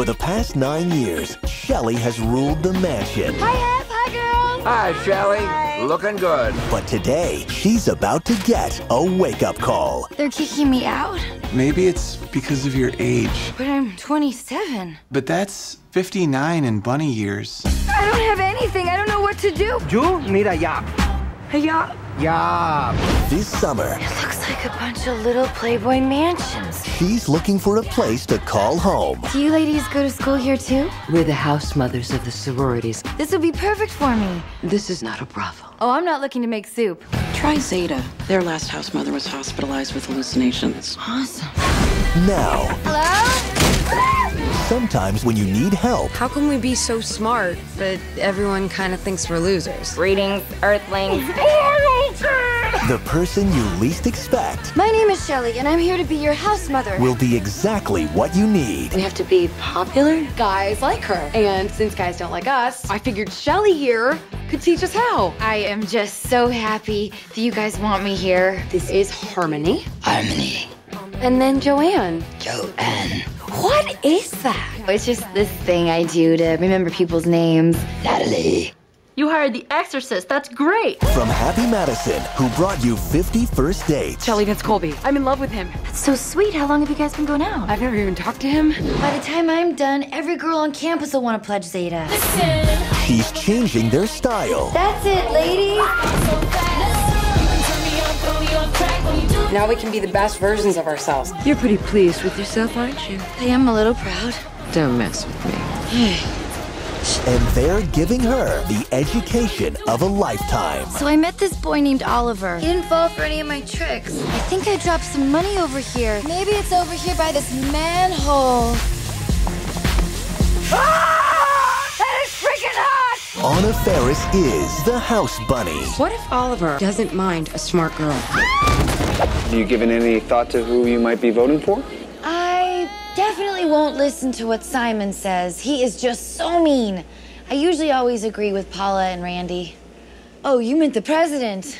For the past nine years, Shelley has ruled the mansion. Hi, Hef. Hi, girls. Hi, Shelley. Looking good. But today, she's about to get a wake up call. They're kicking me out. Maybe it's because of your age, But I'm 27. but that's 59 in bunny years. I don't have anything. I don't know what to do. You need a job. Yeah. Job. This summer, It looks like a bunch of little Playboy mansions. She's looking for a place to call home. Do you ladies go to school here too? We're the house mothers of the sororities. This would be perfect for me. This is not a brothel. Oh, I'm not looking to make soup. Try Zeta. Their last house mother was hospitalized with hallucinations. Awesome. Now, Hello? sometimes when you need help, How can we be so smart, but everyone kind of thinks we're losers? Greetings, Earthlings. the person you least expect My name is Shelley, and I'm here to be your house mother. will be exactly what you need. We have to be popular? Guys like her. And since guys don't like us, I figured Shelley here could teach us how. I am just so happy that you guys want me here. This is Harmony. Harmony. And then Joanne. Joanne. What is that? It's just this thing I do to remember people's names. Natalie. You hired the exorcist. That's great. From Happy Madison, who brought you 50 first dates. Shelley, that's Colby. I'm in love with him. That's so sweet. How long have you guys been going out? I've never even talked to him. By the time I'm done, every girl on campus will want to pledge Zeta. She's changing their style. That's it, ladies. Now we can be the best versions of ourselves. You're pretty pleased with yourself, aren't you? I am a little proud. Don't mess with me. And they're giving her the education of a lifetime. So I met this boy named Oliver. He didn't fall for any of my tricks. I think I dropped some money over here. Maybe it's over here by this manhole. Ah! That is freaking hot! Anna Faris is the house bunny. What if Oliver doesn't mind a smart girl? Have you given any thought to who you might be voting for? Won't listen to what Simon says. He is just so mean. I usually always agree with Paula and Randy. Oh, you meant the president.